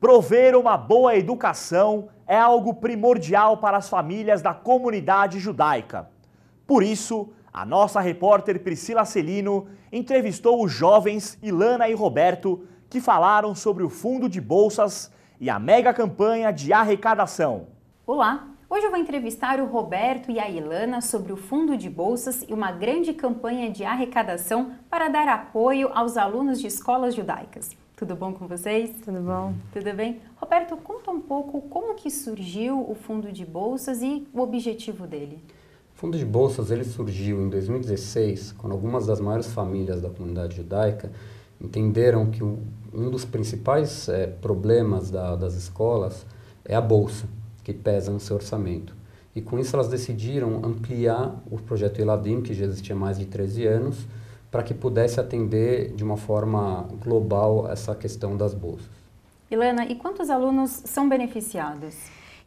Prover uma boa educação é algo primordial para as famílias da comunidade judaica. Por isso, a nossa repórter Priscila Celino entrevistou os jovens Ilana e Roberto que falaram sobre o fundo de bolsas e a mega campanha de arrecadação. Olá! Hoje eu vou entrevistar o Roberto e a Ilana sobre o fundo de bolsas e uma grande campanha de arrecadação para dar apoio aos alunos de escolas judaicas. Tudo bom com vocês? Tudo bom. Tudo bem? Roberto, conta um pouco como que surgiu o Fundo de Bolsas e o objetivo dele. O Fundo de Bolsas ele surgiu em 2016, quando algumas das maiores famílias da comunidade judaica entenderam que um dos principais é, problemas da, das escolas é a bolsa, que pesa no seu orçamento. E com isso elas decidiram ampliar o projeto Eladim, que já existia há mais de 13 anos, para que pudesse atender de uma forma global essa questão das bolsas. Ilana, e quantos alunos são beneficiados?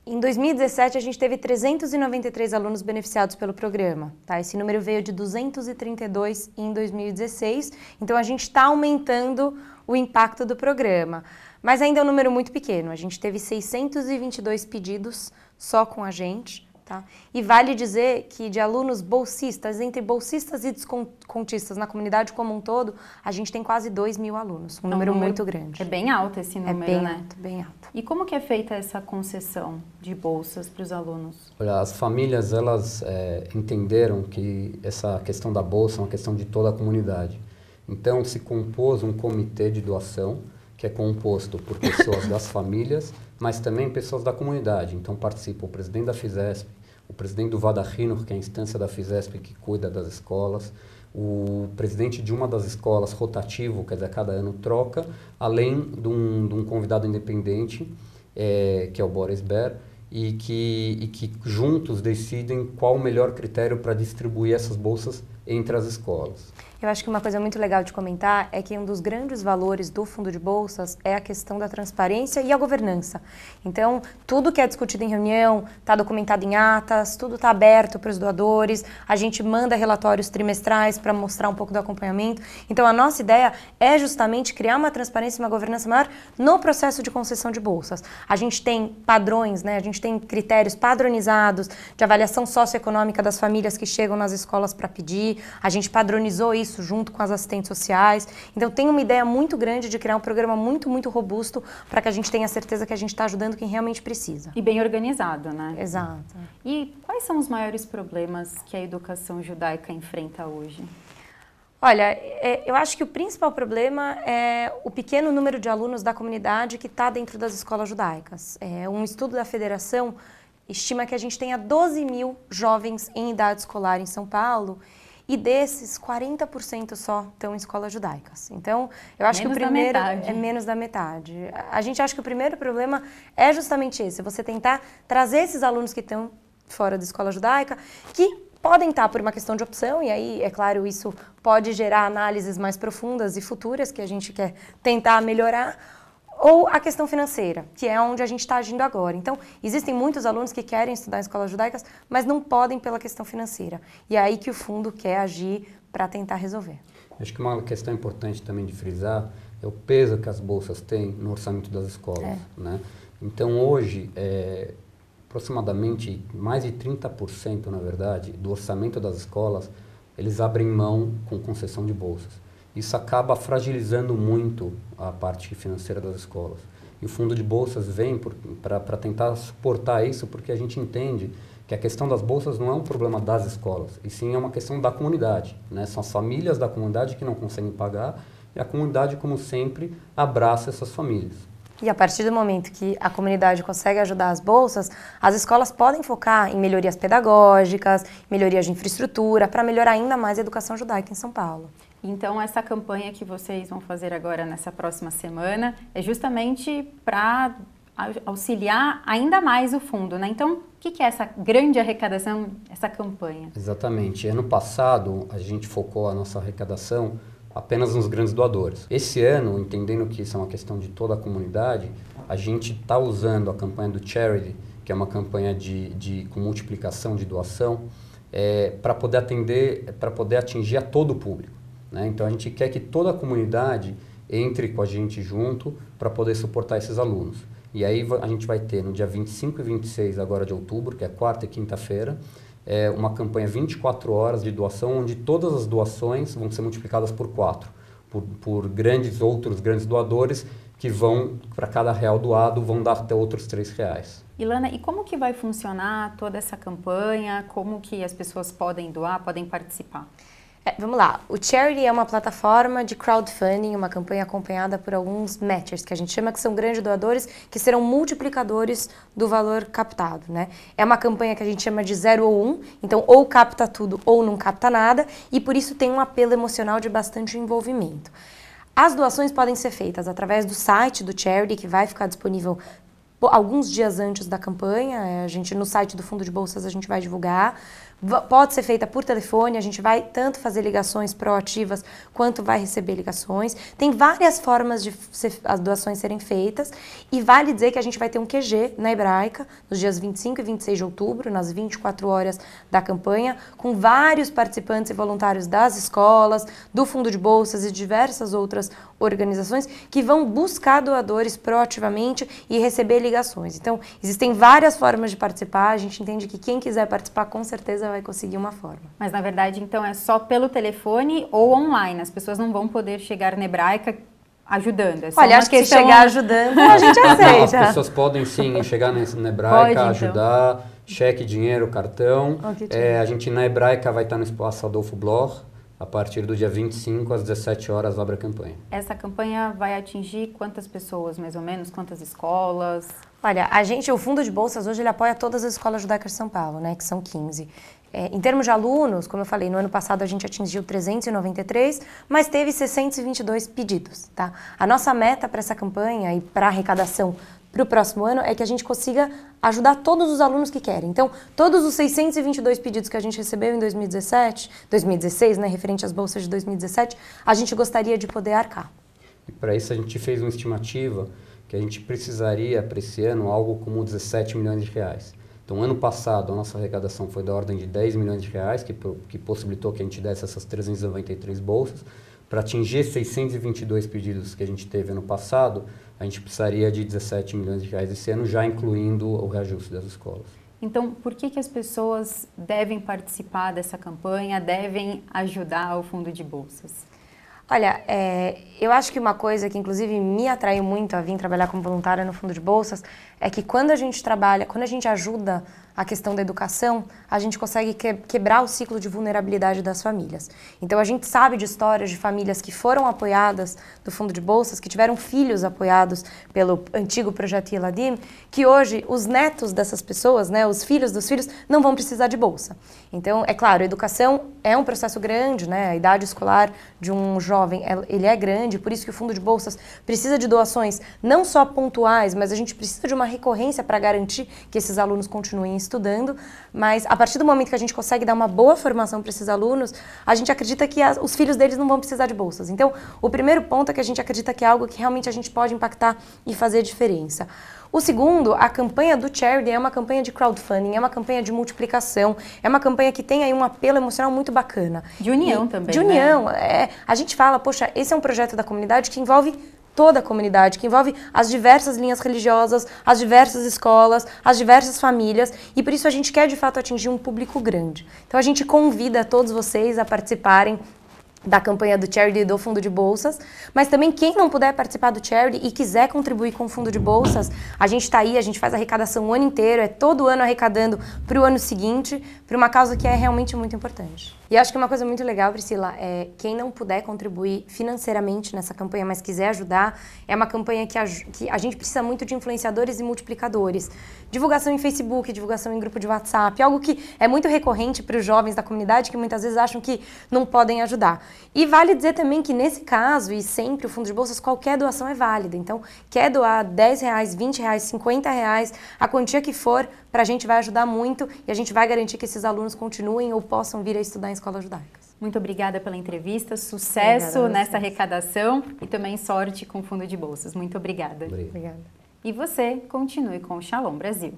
Em 2017, a gente teve 393 alunos beneficiados pelo programa. Tá? Esse número veio de 232 em 2016, então a gente está aumentando o impacto do programa. Mas ainda é um número muito pequeno. A gente teve 622 pedidos só com a gente. Tá? E vale dizer que de alunos bolsistas, entre bolsistas e descontistas na comunidade como um todo, a gente tem quase 2 mil alunos, um, é um número, número, muito grande. É bem alto esse número, é bem né? Alto, bem alto. E como que é feita essa concessão de bolsas para os alunos? Olha, as famílias, elas é, entenderam que essa questão da bolsa é uma questão de toda a comunidade. Então, se compôs um comitê de doação, que é composto por pessoas das famílias, mas também pessoas da comunidade. Então participa o presidente da FISESP, o presidente do Vadahinur, que é a instância da FISESP que cuida das escolas, o presidente de uma das escolas rotativo, quer dizer, cada ano troca, além de um, de um convidado independente, é, que é o Boris Ber, e que, e que juntos decidem qual o melhor critério para distribuir essas bolsas entre as escolas. Eu acho que uma coisa muito legal de comentar é que um dos grandes valores do fundo de bolsas é a questão da transparência e a governança. Então, tudo que é discutido em reunião está documentado em atas, tudo está aberto para os doadores, a gente manda relatórios trimestrais para mostrar um pouco do acompanhamento. Então, a nossa ideia é justamente criar uma transparência e uma governança maior no processo de concessão de bolsas. A gente tem padrões, né? a gente tem critérios padronizados de avaliação socioeconômica das famílias que chegam nas escolas para pedir, a gente padronizou isso junto com as assistentes sociais. Então, tem uma ideia muito grande de criar um programa muito, muito robusto para que a gente tenha certeza que a gente está ajudando quem realmente precisa. E bem organizado, né? Exato. E quais são os maiores problemas que a educação judaica enfrenta hoje? Olha, é, eu acho que o principal problema é o pequeno número de alunos da comunidade que está dentro das escolas judaicas. É, um estudo da federação estima que a gente tenha 12 mil jovens em idade escolar em São Paulo e desses, 40% só estão em escolas judaicas. Então, eu acho menos que o primeiro é menos da metade. A gente acha que o primeiro problema é justamente esse, você tentar trazer esses alunos que estão fora da escola judaica, que podem estar por uma questão de opção, e aí, é claro, isso pode gerar análises mais profundas e futuras que a gente quer tentar melhorar, ou a questão financeira, que é onde a gente está agindo agora. Então, existem muitos alunos que querem estudar em escolas judaicas, mas não podem pela questão financeira. E é aí que o fundo quer agir para tentar resolver. Acho que uma questão importante também de frisar é o peso que as bolsas têm no orçamento das escolas. É. Né? Então, hoje, é, aproximadamente mais de 30%, na verdade, do orçamento das escolas, eles abrem mão com concessão de bolsas isso acaba fragilizando muito a parte financeira das escolas. E o fundo de bolsas vem para tentar suportar isso, porque a gente entende que a questão das bolsas não é um problema das escolas, e sim é uma questão da comunidade. Né? São as famílias da comunidade que não conseguem pagar, e a comunidade, como sempre, abraça essas famílias. E a partir do momento que a comunidade consegue ajudar as bolsas, as escolas podem focar em melhorias pedagógicas, melhorias de infraestrutura, para melhorar ainda mais a educação judaica em São Paulo. Então, essa campanha que vocês vão fazer agora nessa próxima semana é justamente para auxiliar ainda mais o fundo, né? Então, o que é essa grande arrecadação, essa campanha? Exatamente. Ano passado, a gente focou a nossa arrecadação apenas nos grandes doadores. Esse ano, entendendo que isso é uma questão de toda a comunidade, a gente está usando a campanha do Charity, que é uma campanha de, de com multiplicação de doação, é, para poder atender, para poder atingir a todo o público. Né? Então a gente quer que toda a comunidade entre com a gente junto para poder suportar esses alunos. E aí a gente vai ter no dia 25 e 26 agora de outubro, que é quarta e quinta-feira, é uma campanha 24 horas de doação, onde todas as doações vão ser multiplicadas por quatro, por, por grandes outros grandes doadores que vão, para cada real doado, vão dar até outros três reais. Ilana, e como que vai funcionar toda essa campanha? Como que as pessoas podem doar, podem participar? É, vamos lá. O Charity é uma plataforma de crowdfunding, uma campanha acompanhada por alguns matchers, que a gente chama que são grandes doadores, que serão multiplicadores do valor captado. Né? É uma campanha que a gente chama de 0 ou 1, um, então ou capta tudo ou não capta nada, e por isso tem um apelo emocional de bastante envolvimento. As doações podem ser feitas através do site do Charity, que vai ficar disponível alguns dias antes da campanha. É, a gente no site do Fundo de Bolsas a gente vai divulgar pode ser feita por telefone, a gente vai tanto fazer ligações proativas quanto vai receber ligações. Tem várias formas de as doações serem feitas e vale dizer que a gente vai ter um QG na Hebraica nos dias 25 e 26 de outubro, nas 24 horas da campanha, com vários participantes e voluntários das escolas, do Fundo de Bolsas e diversas outras organizações que vão buscar doadores proativamente e receber ligações. Então, existem várias formas de participar, a gente entende que quem quiser participar com certeza vai conseguir uma forma. Mas na verdade, então é só pelo telefone ou online. As pessoas não vão poder chegar na hebraica ajudando. É Olha, acho que questão... se chegar ajudando, a gente aceita. As pessoas podem sim chegar na hebraica, Pode, então. ajudar, cheque, dinheiro, cartão. é, a gente na hebraica vai estar no espaço Adolfo Bloch. A partir do dia 25 às 17 horas abre a campanha. Essa campanha vai atingir quantas pessoas, mais ou menos? Quantas escolas? Olha, a gente, o Fundo de Bolsas hoje ele apoia todas as escolas judaicas de São Paulo, né, que são 15. É, em termos de alunos, como eu falei, no ano passado a gente atingiu 393, mas teve 622 pedidos. Tá? A nossa meta para essa campanha e para a arrecadação para o próximo ano é que a gente consiga ajudar todos os alunos que querem. Então, todos os 622 pedidos que a gente recebeu em 2017, 2016, né, referente às bolsas de 2017, a gente gostaria de poder arcar. E para isso a gente fez uma estimativa que a gente precisaria para esse ano algo como 17 milhões de reais. Então, ano passado, a nossa arrecadação foi da ordem de 10 milhões de reais, que, que possibilitou que a gente desse essas 393 bolsas. Para atingir 622 pedidos que a gente teve ano passado, a gente precisaria de 17 milhões de reais esse ano, já incluindo o reajuste das escolas. Então, por que, que as pessoas devem participar dessa campanha, devem ajudar o Fundo de Bolsas? Olha, é, eu acho que uma coisa que inclusive me atraiu muito a vir trabalhar como voluntária no Fundo de Bolsas é que quando a gente trabalha, quando a gente ajuda a questão da educação, a gente consegue que, quebrar o ciclo de vulnerabilidade das famílias. Então a gente sabe de histórias de famílias que foram apoiadas do Fundo de Bolsas, que tiveram filhos apoiados pelo antigo projeto Iladim, que hoje os netos dessas pessoas, né, os filhos dos filhos, não vão precisar de bolsa. Então, é claro, a educação é um processo grande, né? A idade escolar de um jovem, ele é grande, por isso que o Fundo de Bolsas precisa de doações não só pontuais, mas a gente precisa de uma recorrência para garantir que esses alunos continuem estudando, mas a partir do momento que a gente consegue dar uma boa formação para esses alunos, a gente acredita que as, os filhos deles não vão precisar de bolsas. Então, o primeiro ponto é que a gente acredita que é algo que realmente a gente pode impactar e fazer diferença. O segundo, a campanha do Charity é uma campanha de crowdfunding, é uma campanha de multiplicação, é uma campanha que tem aí um apelo emocional muito bacana. De união e, também. De união. Né? É, a gente fala, poxa, esse é um projeto da comunidade que envolve toda a comunidade, que envolve as diversas linhas religiosas, as diversas escolas, as diversas famílias, e por isso a gente quer de fato atingir um público grande. Então a gente convida todos vocês a participarem da campanha do Charity do Fundo de Bolsas, mas também quem não puder participar do Charity e quiser contribuir com o Fundo de Bolsas, a gente está aí, a gente faz arrecadação o ano inteiro, é todo ano arrecadando para o ano seguinte, para uma causa que é realmente muito importante. E acho que uma coisa muito legal, Priscila, é quem não puder contribuir financeiramente nessa campanha, mas quiser ajudar, é uma campanha que a, que a gente precisa muito de influenciadores e multiplicadores. Divulgação em Facebook, divulgação em grupo de WhatsApp, algo que é muito recorrente para os jovens da comunidade que muitas vezes acham que não podem ajudar. E vale dizer também que nesse caso, e sempre o Fundo de Bolsas, qualquer doação é válida. Então, quer doar 10 reais, 20 reais, 50 reais, a quantia que for, para a gente vai ajudar muito e a gente vai garantir que esses alunos continuem ou possam vir a estudar em escolas judaicas. Muito obrigada pela entrevista, sucesso nessa arrecadação e também sorte com o Fundo de Bolsas. Muito obrigada. Obrigada. E você continue com o Shalom Brasil.